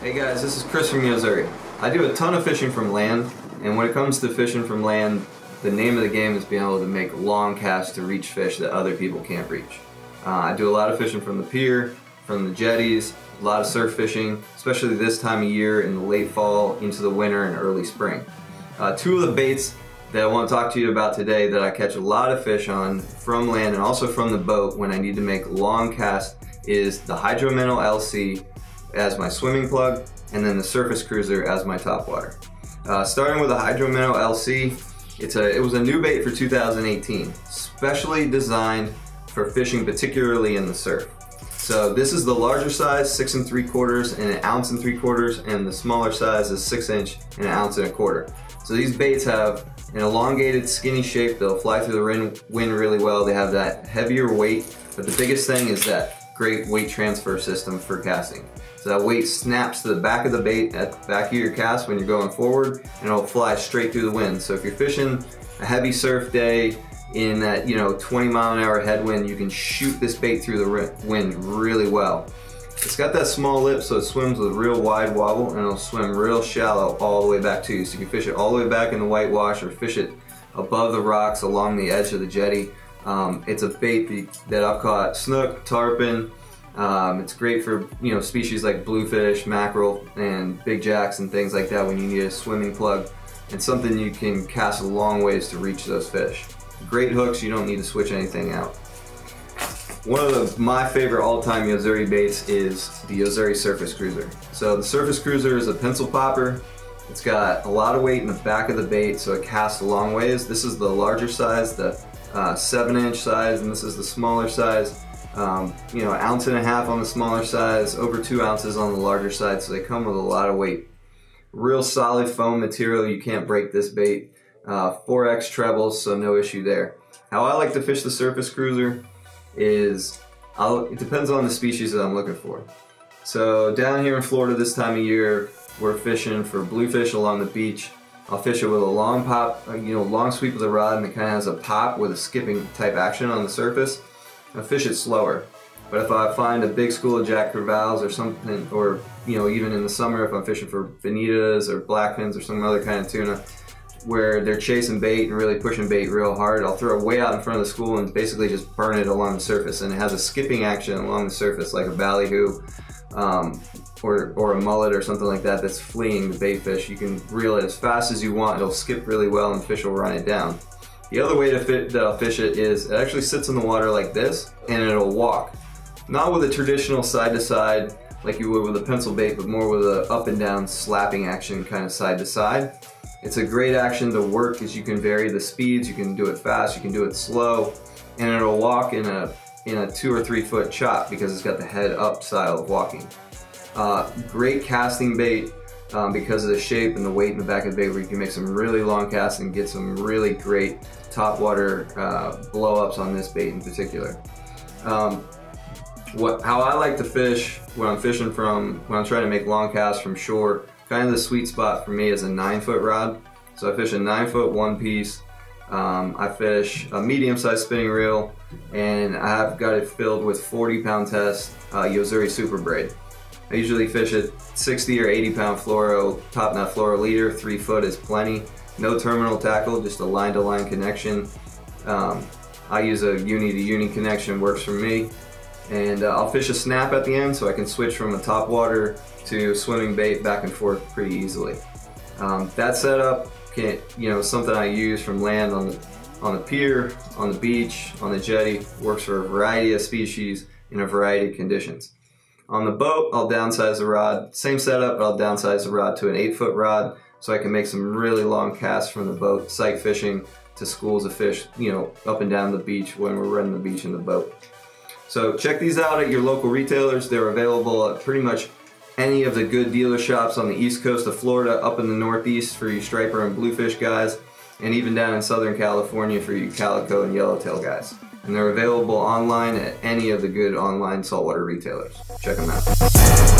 Hey guys, this is Chris from Yo-Zuri. I do a ton of fishing from land, and when it comes to fishing from land, the name of the game is being able to make long casts to reach fish that other people can't reach. Uh, I do a lot of fishing from the pier, from the jetties, a lot of surf fishing, especially this time of year in the late fall into the winter and early spring. Uh, two of the baits that I want to talk to you about today that I catch a lot of fish on from land and also from the boat when I need to make long casts is the Hydro Minnow LC as my swimming plug, and then the Surface Cruiser as my topwater. Uh, starting with the Hydro Minnow LC, it's a, it was a new bait for 2018, specially designed for fishing particularly in the surf. So this is the larger size, six and three quarters and an ounce and three quarters, and the smaller size is six inch and an ounce and a quarter. So these baits have an elongated skinny shape, they'll fly through the wind really well, they have that heavier weight, but the biggest thing is that great weight transfer system for casting. So that weight snaps to the back of the bait at the back of your cast when you're going forward and it'll fly straight through the wind. So if you're fishing a heavy surf day in that, you know, 20 mile an hour headwind, you can shoot this bait through the wind really well. It's got that small lip so it swims with a real wide wobble and it'll swim real shallow all the way back to you. So you can fish it all the way back in the whitewash or fish it above the rocks along the edge of the jetty. Um, it's a bait that I've caught snook, tarpon, um, it's great for you know species like bluefish, mackerel, and big jacks and things like that when you need a swimming plug and something you can cast a long ways to reach those fish. Great hooks, you don't need to switch anything out. One of the, my favorite all-time Yo-Zuri baits is the Yo-Zuri Surface Cruiser. So the Surface Cruiser is a pencil popper. It's got a lot of weight in the back of the bait so it casts a long ways. This is the larger size, the uh, 7 inch size, and this is the smaller size. Um, you know, ounce and a half on the smaller size, over two ounces on the larger side, so they come with a lot of weight. Real solid foam material, you can't break this bait. Uh, 4X trebles, so no issue there. How I like to fish the surface cruiser is, I'll, it depends on the species that I'm looking for. So down here in Florida this time of year, we're fishing for bluefish along the beach. I'll fish it with a long pop, uh, you know, long sweep of the rod and it kind of has a pop with a skipping type action on the surface. I fish it slower. But if I find a big school of jack crevalles or something, or you know, even in the summer, if I'm fishing for bonitas or blackfins or some other kind of tuna, where they're chasing bait and really pushing bait real hard, I'll throw it way out in front of the school and basically just burn it along the surface. And it has a skipping action along the surface, like a ballyhoo um, or, or a mullet or something like that that's fleeing the bait fish. You can reel it as fast as you want. It'll skip really well and the fish will run it down. The other way to fit, that I'll fish it is it actually sits in the water like this and it'll walk. Not with a traditional side to side like you would with a pencil bait, but more with a up and down slapping action kind of side to side. It's a great action to work because you can vary the speeds, you can do it fast, you can do it slow, and it'll walk in a in a two or three foot chop because it's got the head up style of walking. Uh, great casting bait um, because of the shape and the weight in the back of the bait where you can make some really long casts and get some really great top water uh, blow-ups on this bait in particular. Um, what, how I like to fish when I'm fishing from, when I'm trying to make long casts from shore, kind of the sweet spot for me is a nine foot rod. So I fish a nine foot one piece. Um, I fish a medium sized spinning reel and I've got it filled with 40 pound test uh, Yo-Zuri Super Braid. I usually fish at 60 or 80 pound fluoro, TopKnot fluoro leader, three foot is plenty. No terminal tackle, just a line to line connection. Um, I use a uni to uni connection, works for me. And uh, I'll fish a snap at the end so I can switch from a top water to swimming bait back and forth pretty easily. Um, that setup can, you know, something I use from land on the, on the pier, on the beach, on the jetty, works for a variety of species in a variety of conditions. On the boat, I'll downsize the rod. Same setup, but I'll downsize the rod to an eight foot rod so I can make some really long casts from the boat, sight fishing to schools of fish, you know, up and down the beach when we're running the beach in the boat. So check these out at your local retailers. They're available at pretty much any of the good dealer shops on the east coast of Florida, up in the northeast for you striper and bluefish guys, and even down in Southern California for you calico and yellowtail guys and they're available online at any of the good online saltwater retailers. Check them out.